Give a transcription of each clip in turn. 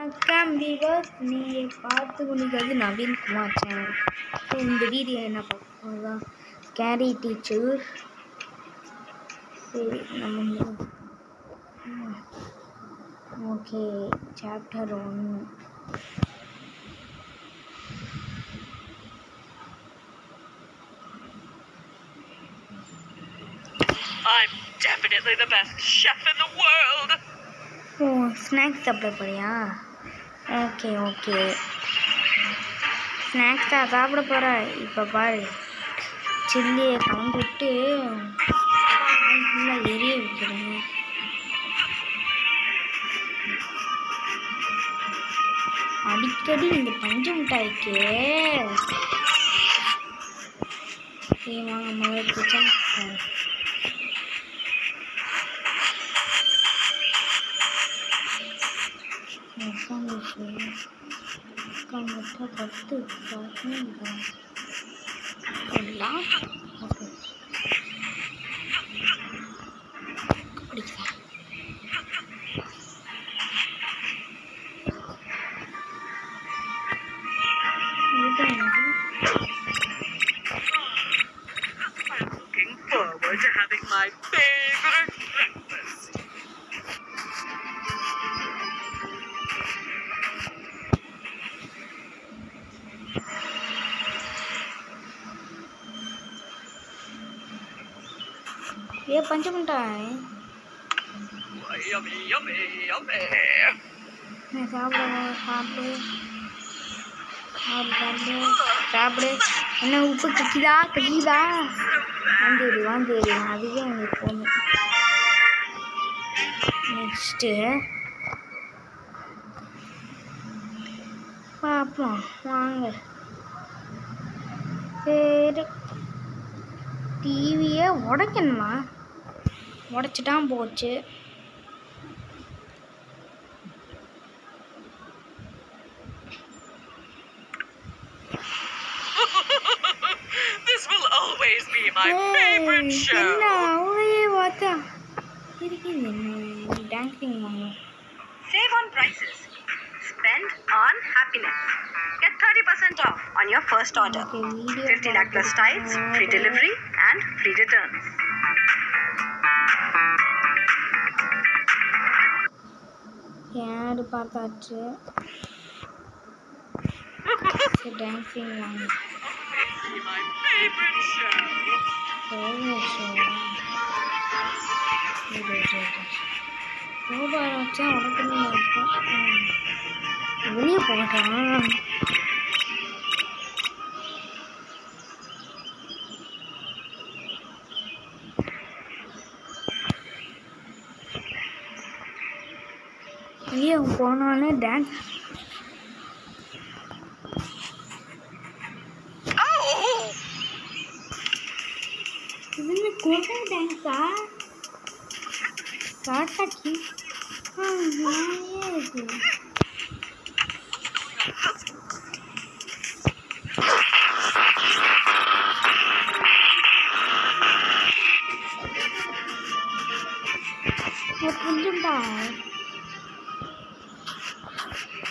வணக்கம் விவர்ஸ் நீங்கள் பார்த்து கொண்டிருக்கிறது நவீன் குமார் சேனல் இந்த வீடியோ என்ன பார்க்கணும்னா கேரி டீச்சர் சரி நம்ம ஓகே சாப்டர் ஒன்று I'm definitely the best chef in the world. Oh snacks சாப்பிட போறியா? Okay okay. ஸ்நாக்ஸ் தான் சாப்பிட போகிற இப்போ பாரு. சில்லியை கலந்துட்டு ஃபுல்லாக எரிய வைக்கிறேன். அடிக்கடி இந்த பஞ்சு மிட்டாய்க்கு சரி வாங்க முதல்ல từ có nhưng mà còn đó. Ok. Đi địch vào. Như vậy là ஏ பஞ்சு மிட்டாய் Yummy, yummy, yummy. நான் சாப்பிட சாப்பிடு. சாப்பிடு என்ன உப்பு கக்கிதா கக்கிதா வாந்தேரி வாந்தேரி அதுவே எனக்கு போகணும் நெக்ஸ்ட்டு பார்ப்போம் வாங்க. சரி. டிவியை உடைக்கணுமா? உடைச்சிட்டான் போச்சு this will always be my favorite ஏய், show. என்ன அவளையே பார்த்தா இருக்கு என்ன டான்ஸிங் வாங்க Save on prices. Spend on happiness. Get 30% off on your first order. Okay video 50 lakh plus styles, free delivery, and free returns. கேடு பார்த்தாச்சு? டான்ஸிங் ரூபாய் வச்சா உனக்குன்னு வெளியே போகட்டான் போனோடனே டான்ஸ் Oh! இதுன்னு கொடை டான்ஸா காட்டாக்கி ஆ நாயே இருக்கு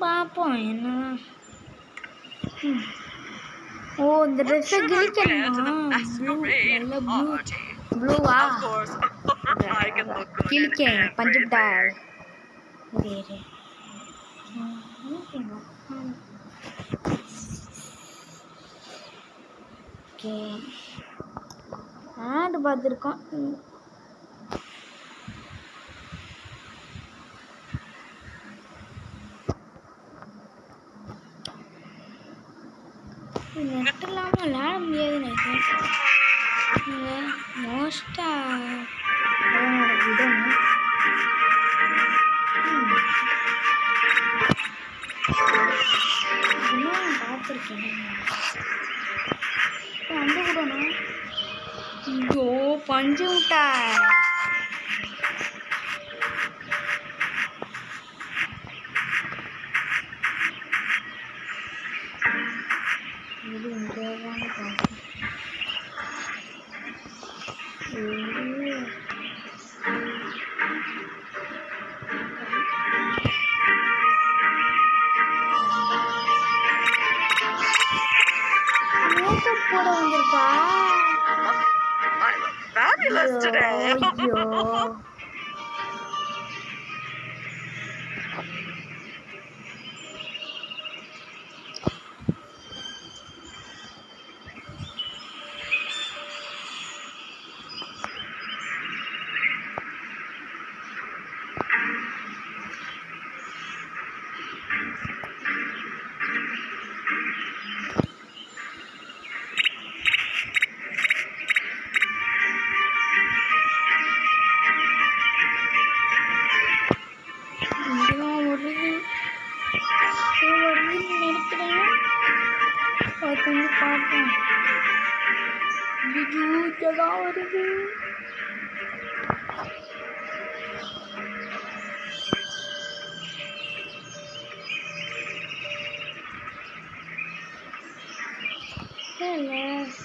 பார்ப்போம் என்ன ஓ இந்த ட்ரெஸ்ஸை the கிழிக்கணுமா ப்ளூ நல்ல. ப்ளூவா கிழிக்கேன் பஞ்சு everything. மிட்டாய் இரு இரு ஓகே ஆடு பார்த்துருக்கோம் பஞ்சு விட்டாய் today. Dudu, que da hora. Beleza.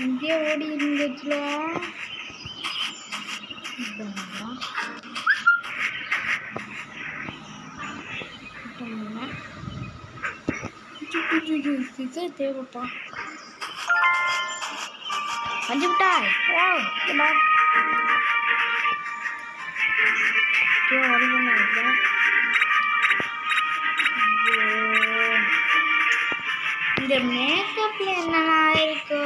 அங்கேயே ஓடி இருந்துச்சுல இப்ப என்னன்னா, இப்ப என்னன்னா, ஜு, ஜு, ஜு, ஜு, இது தேவைப்பா பஞ்சு மிட்டாய் ஓ இந்தா. ஐயோ, வருதுன்னு நினைக்கிறேன். ஐயோ. இந்த மேக்கப்ல என்னன்னா இருக்கு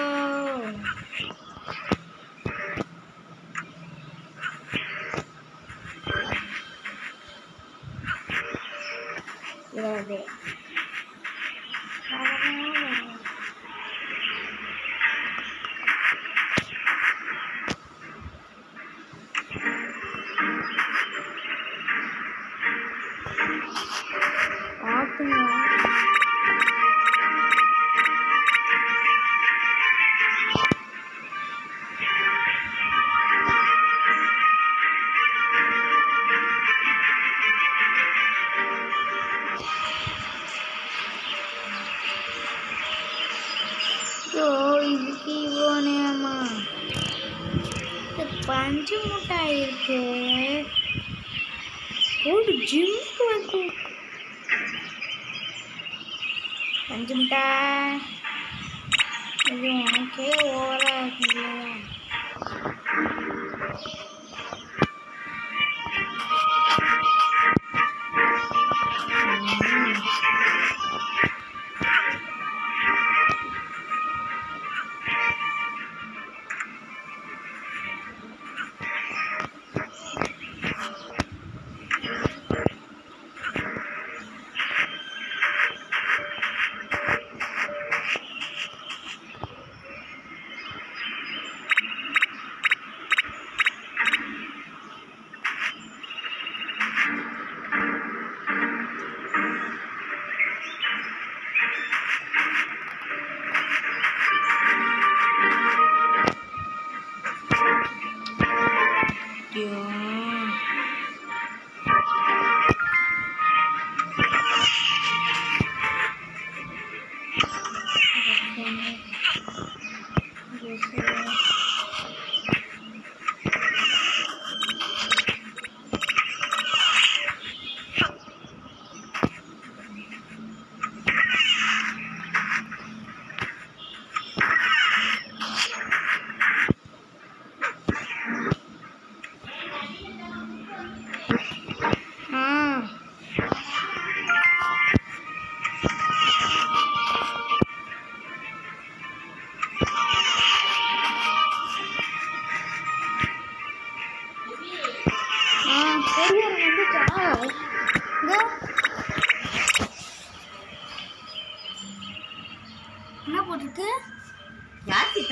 Ne yaptın ya? પાંચ મોટા એ Oğlum cimri bak. Kan cinta. Oke, orang gila.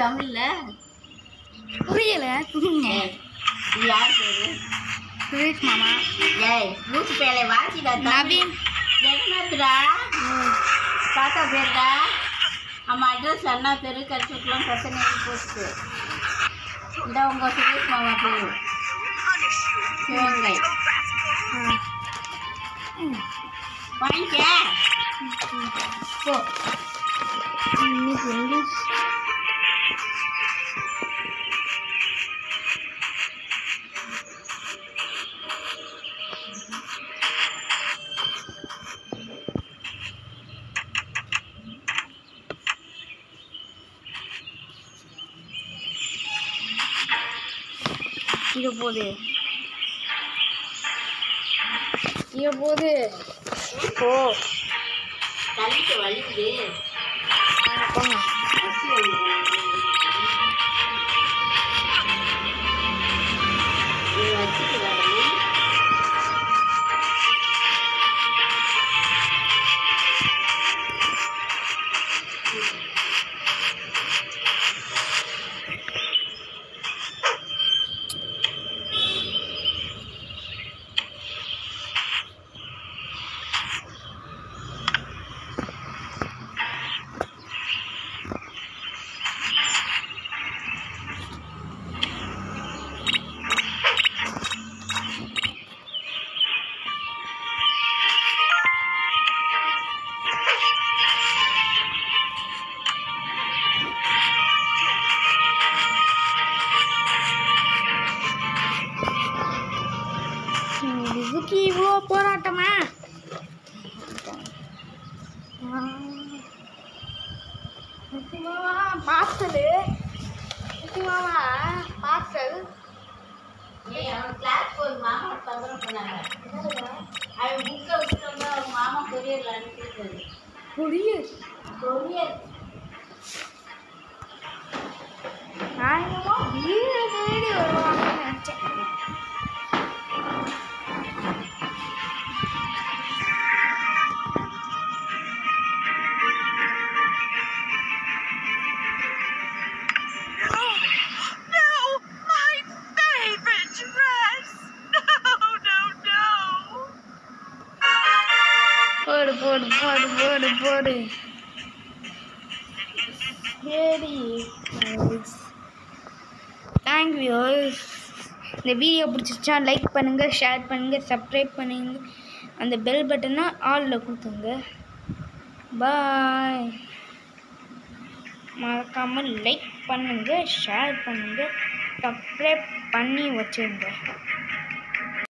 தமிழ்ல? புரியல புரியுங்க. யார் பேரு? சுரேஷ் மாமா. ஏய் லூசு பேலை வாசிடா நவீன். ஜெகநாத்ரா தாத்தா பேருடா? ஆமாம் அட்ரஸ் அண்ணா தெரு கரிசூட்லாம் பிரச்சனை போஸ்ட்டு இந்த உங்க சுரேஷ் மாமா பேரு. சிவகங்கை. வாங்கிக்க போ. இன்னைக்கு இங்கிலீஷ் இது போது இது போது போ. தலைக்கு வலிக்குது. இதுக்கு இவ்வளோ போராட்டமா? பார்சலு மாமா பார்சல் போய் மாமா தொந்தரவு பண்ணாங்க அவன் புக்கை விட்டுட்டு வந்து அவங்க மாமா கொரியரில் புரியுது கொரியர்? நான் வீடு தேடி வருவாங்கன்னு நினச்சேன். போடு சரி தேங்க் வியூஸ் இந்த வீடியோ பிடிச்சிருச்சா லைக் பண்ணுங்கள் ஷேர் பண்ணுங்கள் சப்ஸ்கிரைப் பண்ணுங்க. அந்த பெல் பட்டனை ஆலில் கொடுத்துங்க பாய் மறக்காமல் லைக் பண்ணுங்கள் ஷேர் பண்ணுங்கள் சப்ஸ்கிரைப் பண்ணி வச்சுருங்க.